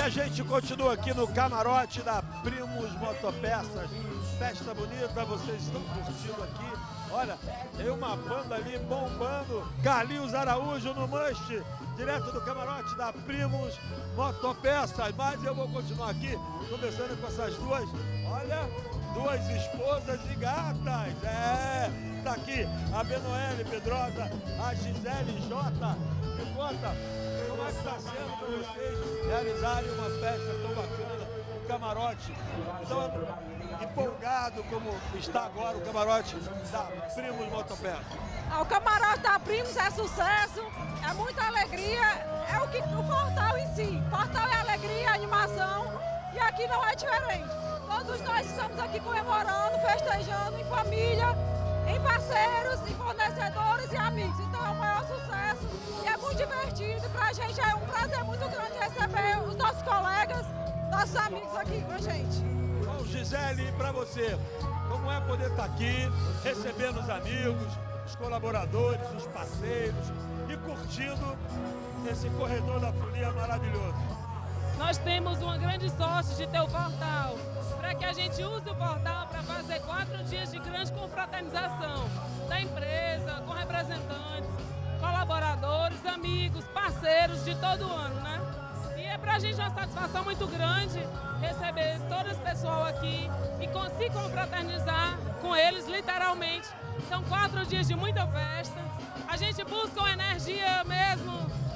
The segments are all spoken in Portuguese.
E a gente continua aqui no camarote da Primos Motopeças. Festa bonita, vocês estão curtindo aqui. Olha, tem uma banda ali bombando. Carlinhos Araújo no Must, direto do camarote da Primos Motopeças. Mas eu vou continuar aqui, conversando com essas duas. Olha, duas esposas e gatas. É, tá aqui a Benoele Pedrosa, a Gisele J. Me conta, como é que está sendo para vocês realizarem uma festa tão bacana, um camarote tão empolgado como está agora o camarote da Primos Motopeças? Ah, o camarote da Primos é sucesso, é muita alegria, é o que o Fortal em si. Fortal é alegria, animação e aqui não é diferente. Todos nós estamos aqui comemorando, festejando em família, em parceiros, em fornecedores e amigos. Então é o maior sucesso e é muito divertido. Para a gente é um prazer muito grande receber os nossos colegas, nossos amigos aqui com a gente. Bom, Gisele, para você, como é poder estar aqui, recebendo os amigos, os colaboradores, os parceiros e curtindo esse corredor da folia maravilhoso? Nós temos uma grande sorte de ter o portal, para que a gente use o portal para fazer dias de grande confraternização da empresa, com representantes, colaboradores, amigos, parceiros de todo ano, né? E é para a gente uma satisfação muito grande receber todo esse pessoal aqui e conseguir confraternizar com eles, literalmente. São quatro dias de muita festa. A gente busca uma energia mesmo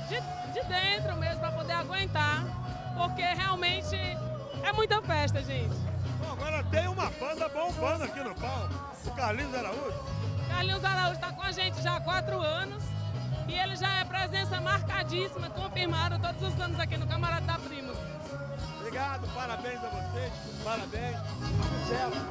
de, de dentro mesmo para poder aguentar, porque realmente é muita festa, gente. Agora tem uma banda bombando Carlinhos Araújo. Carlinhos Araújo está com a gente já há quatro anos e ele já é presença marcadíssima, confirmado todos os anos aqui no Camarada da Primos. Obrigado, parabéns a vocês, parabéns, sucesso,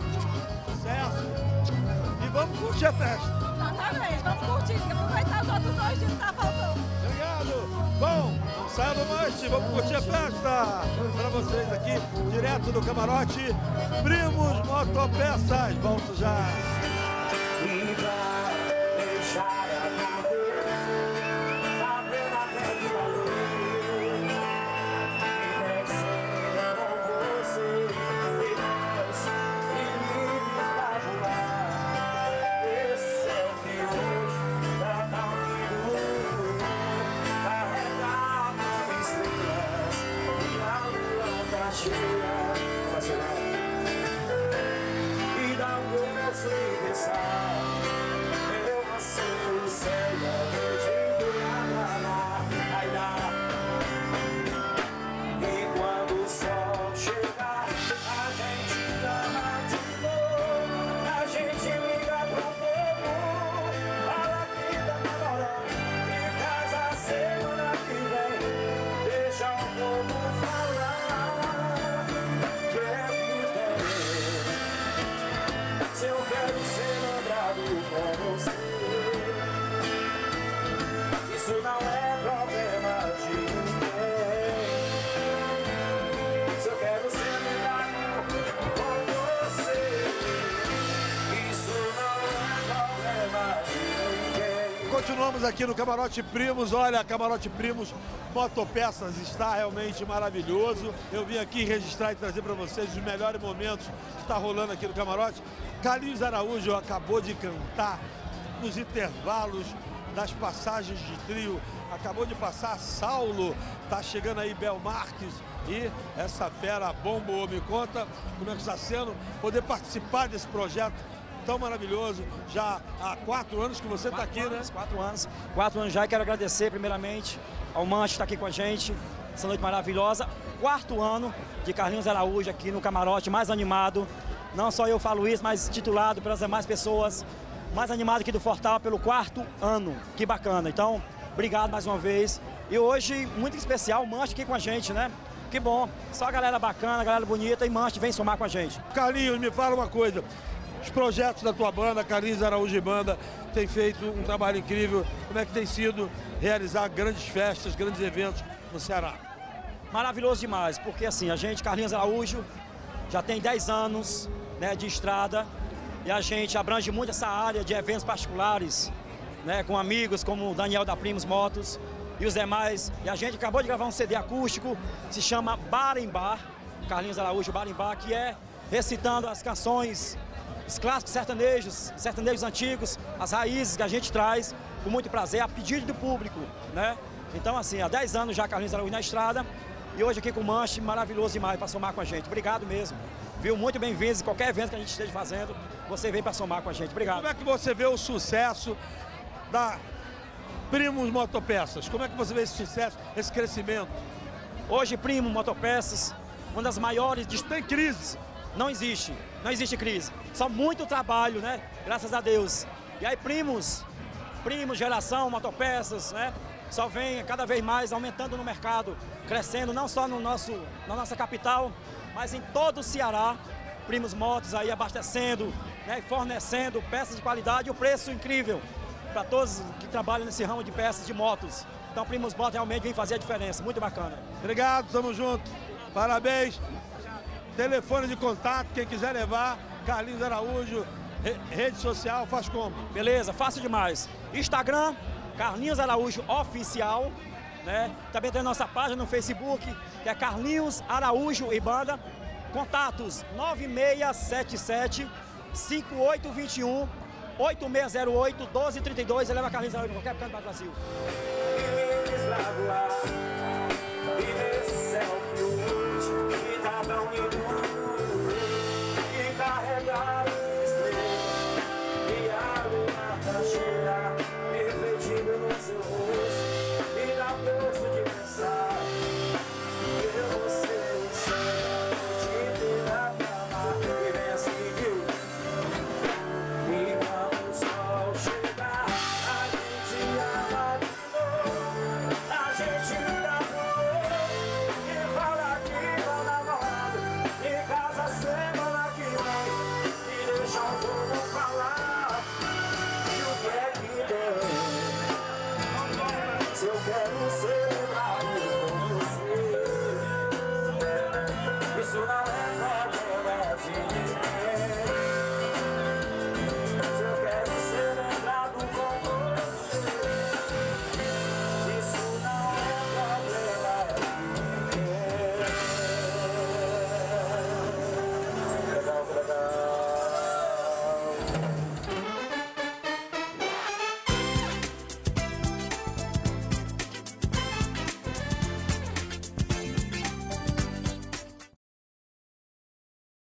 sucesso. E vamos curtir a festa. Exatamente, vamos curtir, aproveitar os outros dois dias que tá faltando. Obrigado. Bom, não saia do mate, vamos curtir a festa. Para vocês aqui, direto do camarote, Primos Motopeças. Volto já. Continuamos aqui no Camarote Primos. Olha, Camarote Primos Motopeças está realmente maravilhoso. Eu vim aqui registrar e trazer para vocês os melhores momentos que está rolando aqui no Camarote. Carlinhos Araújo acabou de cantar nos intervalos das passagens de trio. Acabou de passar Saulo, tá chegando aí Bel Marques e essa fera bombou. Me conta como é que está sendo poder participar desse projeto tão maravilhoso. Já há quatro anos que você está aqui, anos, né? Quatro anos, quatro anos já. E quero agradecer primeiramente ao Manche que está aqui com a gente, essa noite maravilhosa. Quarto ano de Carlinhos Araújo aqui no camarote mais animado. Não só eu falo isso, mas titulado pelas demais pessoas. Mais animado aqui do Fortal pelo quarto ano. Que bacana. Então, obrigado mais uma vez. E hoje, muito especial, o Manche aqui com a gente, né? Que bom. Só galera bacana, galera bonita e Manche vem somar com a gente. Carlinhos, me fala uma coisa. Os projetos da tua banda, Carlinhos Araújo e Banda, tem feito um trabalho incrível. Como é que tem sido realizar grandes festas, grandes eventos no Ceará? Maravilhoso demais, porque assim, a gente, Carlinhos Araújo, já tem 10 anos né, de estrada e a gente abrange muito essa área de eventos particulares, né, com amigos como o Daniel da Primos Motos. e os demais. E a gente acabou de gravar um CD acústico, se chama Bar em Bar, Carlinhos Araújo Bar em Bar, que é recitando as canções, os clássicos sertanejos, sertanejos antigos, as raízes que a gente traz com muito prazer, a pedido do público, né? Então, assim, há 10 anos já Carlinhos Araújo na estrada e hoje aqui com o Manche, maravilhoso demais para somar com a gente. Obrigado mesmo. Viu? Muito bem-vindos em qualquer evento que a gente esteja fazendo, você vem para somar com a gente. Obrigado. Como é que você vê o sucesso da Primos Motopeças? Como é que você vê esse sucesso, esse crescimento? Hoje, Primo Motopeças, uma das maiores... Isso tem crise. Não existe, não existe crise. Só muito trabalho, né? Graças a Deus. E aí, Primos, Primos, Geração, Motopeças, né? Só vem cada vez mais aumentando no mercado, crescendo não só no nosso, na nossa capital, mas em todo o Ceará. Primos Motos aí abastecendo, né, fornecendo peças de qualidade o preço incrível para todos que trabalham nesse ramo de peças de motos. Então, Primos Motos realmente vem fazer a diferença. Muito bacana. Obrigado, tamo junto. Parabéns. Telefone de contato, quem quiser levar, Carlinhos Araújo, rede social, faz como? Beleza, fácil demais. Instagram, Carlinhos Araújo Oficial, né? Também tem a nossa página no Facebook, que é Carlinhos Araújo e Banda. Contatos 9677 5821 8608 1232. Eleva Carlinhos Araújo em qualquer canto do Brasil.